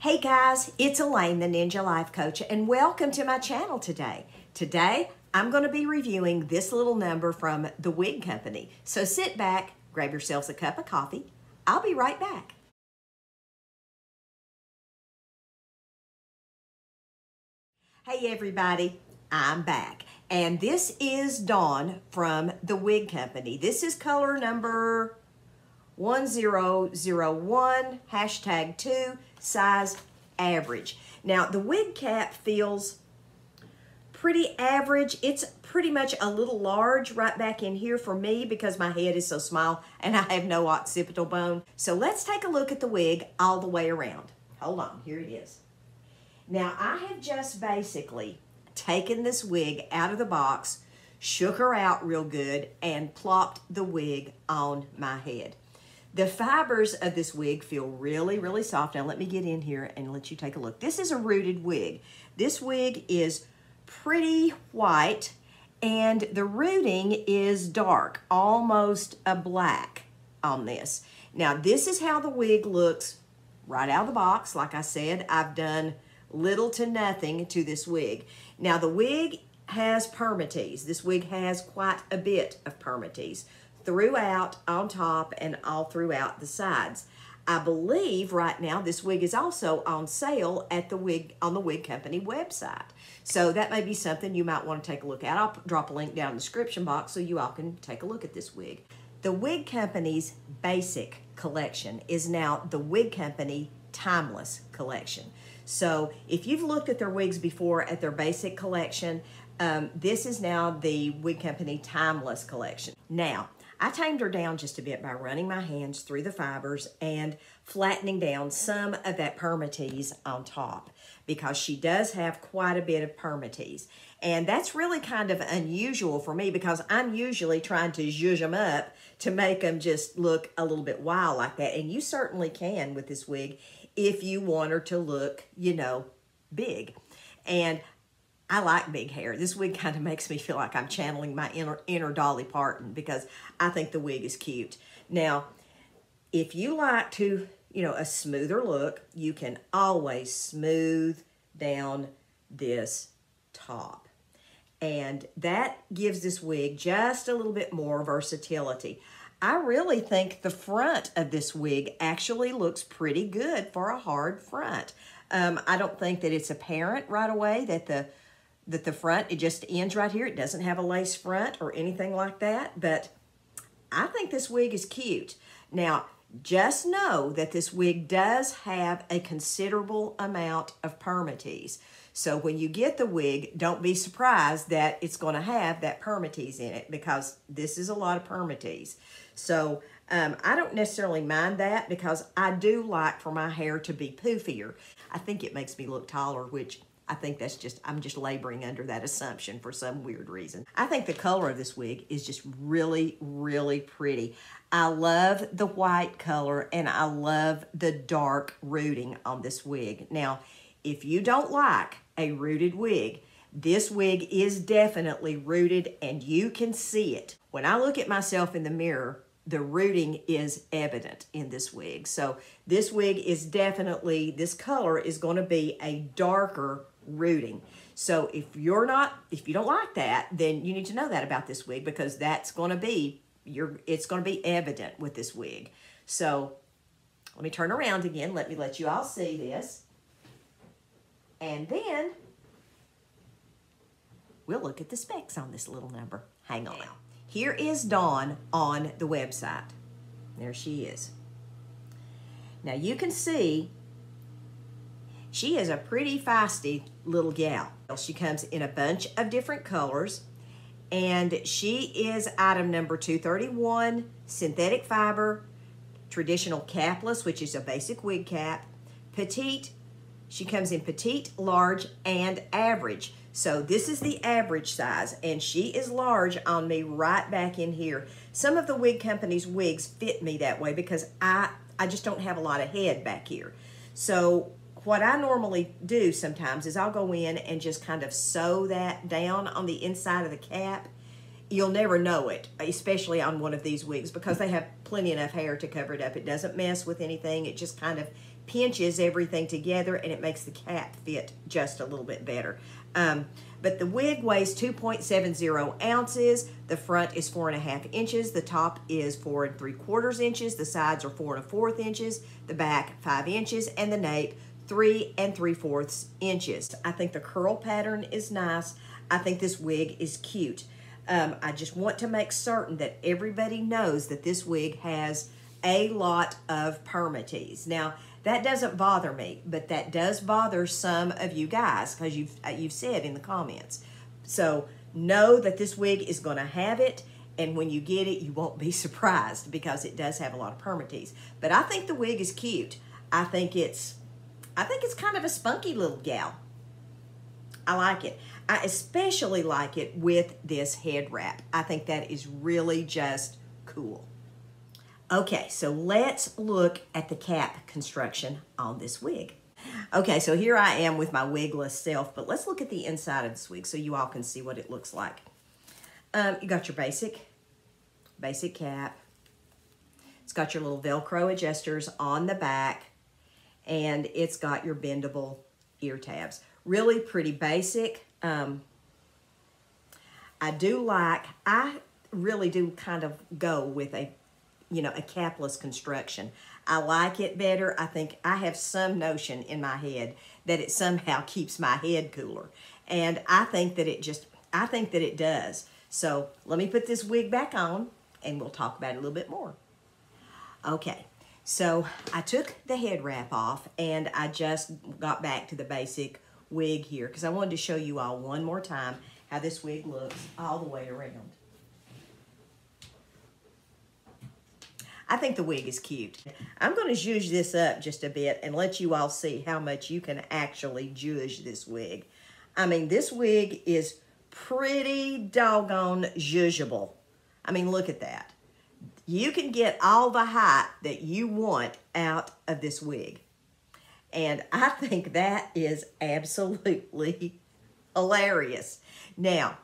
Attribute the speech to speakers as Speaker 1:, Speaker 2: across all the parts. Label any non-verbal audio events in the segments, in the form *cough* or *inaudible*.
Speaker 1: Hey guys, it's Elaine, the Ninja Life Coach, and welcome to my channel today. Today, I'm going to be reviewing this little number from the Wig Company. So sit back, grab yourselves a cup of coffee. I'll be right back. Hey everybody, I'm back. And this is Dawn from the Wig Company. This is color number 1001, hashtag 2, size average. Now, the wig cap feels pretty average. It's pretty much a little large right back in here for me because my head is so small and I have no occipital bone. So let's take a look at the wig all the way around. Hold on, here it is. Now, I have just basically taken this wig out of the box, shook her out real good, and plopped the wig on my head. The fibers of this wig feel really, really soft. Now let me get in here and let you take a look. This is a rooted wig. This wig is pretty white and the rooting is dark, almost a black on this. Now this is how the wig looks right out of the box. Like I said, I've done little to nothing to this wig. Now the wig has permatease. This wig has quite a bit of permatease throughout on top and all throughout the sides. I believe right now this wig is also on sale at the wig on the wig company website. So that may be something you might want to take a look at. I'll drop a link down in the description box so you all can take a look at this wig. The wig company's basic collection is now the wig company timeless collection. So if you've looked at their wigs before at their basic collection, um, this is now the wig company timeless collection. Now, I tamed her down just a bit by running my hands through the fibers and flattening down some of that permatease on top because she does have quite a bit of permatease. And that's really kind of unusual for me because I'm usually trying to zhuzh them up to make them just look a little bit wild like that. And you certainly can with this wig if you want her to look, you know, big. And I like big hair. This wig kind of makes me feel like I'm channeling my inner, inner Dolly Parton because I think the wig is cute. Now, if you like to, you know, a smoother look, you can always smooth down this top. And that gives this wig just a little bit more versatility. I really think the front of this wig actually looks pretty good for a hard front. Um, I don't think that it's apparent right away that the that the front, it just ends right here. It doesn't have a lace front or anything like that, but I think this wig is cute. Now, just know that this wig does have a considerable amount of permatease. So when you get the wig, don't be surprised that it's going to have that permatease in it because this is a lot of permatease. So um, I don't necessarily mind that because I do like for my hair to be poofier. I think it makes me look taller, which I think that's just, I'm just laboring under that assumption for some weird reason. I think the color of this wig is just really, really pretty. I love the white color and I love the dark rooting on this wig. Now, if you don't like a rooted wig, this wig is definitely rooted and you can see it. When I look at myself in the mirror, the rooting is evident in this wig. So this wig is definitely, this color is going to be a darker rooting. So if you're not, if you don't like that, then you need to know that about this wig because that's going to be, your, it's going to be evident with this wig. So let me turn around again. Let me let you all see this. And then we'll look at the specs on this little number. Hang on. Here is Dawn on the website. There she is. Now you can see she is a pretty feisty little gal. She comes in a bunch of different colors and she is item number 231, synthetic fiber, traditional capless, which is a basic wig cap, petite, she comes in petite, large, and average. So this is the average size, and she is large on me right back in here. Some of the wig company's wigs fit me that way because I, I just don't have a lot of head back here. So what I normally do sometimes is I'll go in and just kind of sew that down on the inside of the cap. You'll never know it, especially on one of these wigs because they have plenty enough hair to cover it up. It doesn't mess with anything. It just kind of pinches everything together and it makes the cap fit just a little bit better. Um, but the wig weighs 2.70 ounces. The front is four and a half inches. The top is four and three quarters inches. The sides are four and a fourth inches. The back five inches and the nape three and three fourths inches. I think the curl pattern is nice. I think this wig is cute. Um, I just want to make certain that everybody knows that this wig has a lot of permatease. Now, that doesn't bother me, but that does bother some of you guys because you've, uh, you've said in the comments. So know that this wig is going to have it, and when you get it, you won't be *laughs* surprised because it does have a lot of permatease. But I think the wig is cute. I think it's, I think it's kind of a spunky little gal. I like it. I especially like it with this head wrap. I think that is really just cool. Okay, so let's look at the cap construction on this wig. Okay, so here I am with my wigless self, but let's look at the inside of this wig so you all can see what it looks like. Um, you got your basic, basic cap. It's got your little Velcro adjusters on the back, and it's got your bendable ear tabs. Really pretty basic. Um, I do like, I really do kind of go with a you know, a capless construction. I like it better. I think I have some notion in my head that it somehow *laughs* keeps my head cooler. And I think that it just, I think that it does. So let me put this wig back on and we'll talk about it a little bit more. Okay, so I took the head wrap off and I just got back to the basic wig here because I wanted to show you all one more time how this wig looks all the way around. I think the wig is cute. I'm going to zhuzh this up just a bit and let you all see how much you can actually zhuzh this wig. I mean, this wig is pretty doggone zhuzhable. I mean, look at that. You can get all the height that you want out of this wig. And I *laughs* think that is absolutely hilarious. Now,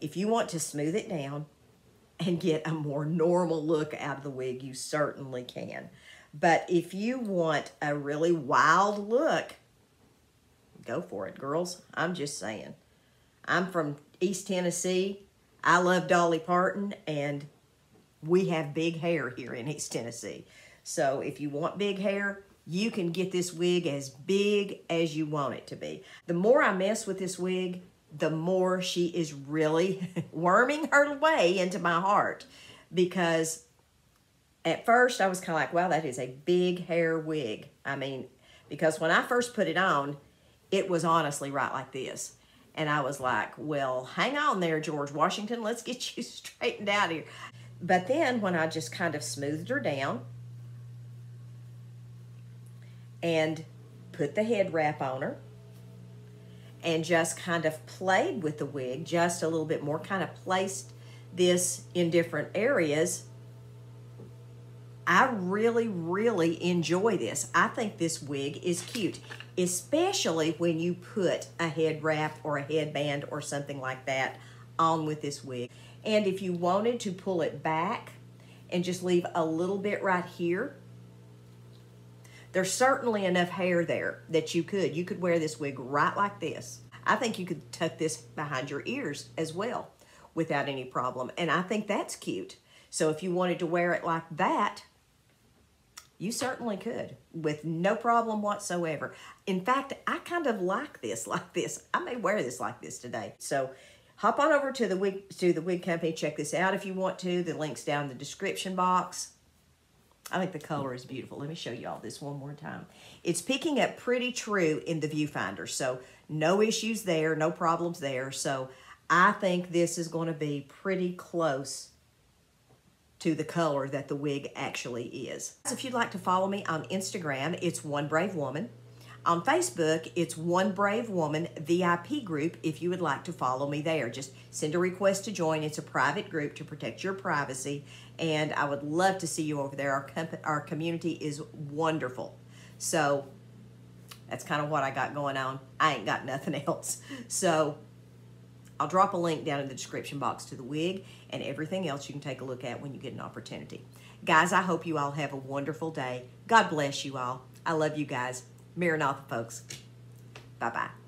Speaker 1: if you want to smooth it down, and get a more normal look out of the wig, you certainly can. But if you want a really wild look, go for it, girls. I'm just saying. I'm from East Tennessee. I love Dolly Parton, and we have big hair here in East Tennessee. So if you want big hair, you can get this wig as big as you want it to be. The more I mess with this wig, the more she is really *laughs* worming her way into my heart because at first I was kind of like, wow, that is a big hair wig. I mean, because when I first put it on, it was honestly right like this. And I was like, well, hang on there, George Washington. Let's get *laughs* you straightened out here. But then when I just kind of smoothed her down and put the head wrap on her, and just kind of played with the wig just a little bit more, kind of placed this in different areas. I really, really enjoy this. I think this wig is cute, especially when you put a head wrap or a headband or something like that on with this wig. And if you wanted to pull it back and just leave a little bit right here, there's certainly enough hair there that you could. You could wear this wig right like this. I think you could tuck this behind your ears as well without any problem. And I think that's cute. So if you wanted to wear it like that, you certainly could with no problem whatsoever. In fact, I kind of like this *laughs* like this. I may wear this like this today. So hop on over to the wig to the wig company, check this out if you want to. The link's down in the description box. I think the color is beautiful. Let me show you all this one more time. It's picking up pretty true in the viewfinder, so no issues there, no problems there. So I think this is going to be pretty close to the color that the wig actually is. So if you'd like to follow me on Instagram, it's One Brave Woman. On Facebook, it's One Brave Woman VIP group if you would like to follow me there. Just send a request to join. It's a private group to protect your privacy, and I would love to see you over there. Our, our community is wonderful. So that's kind of what I got going on. I ain't got *laughs* nothing else. So I'll drop a link down in the description box to the wig and everything else you can take a look at when you get an opportunity. Guys, I hope you all have a wonderful day. God bless you all. I love you guys. Maranatha, folks. Bye bye.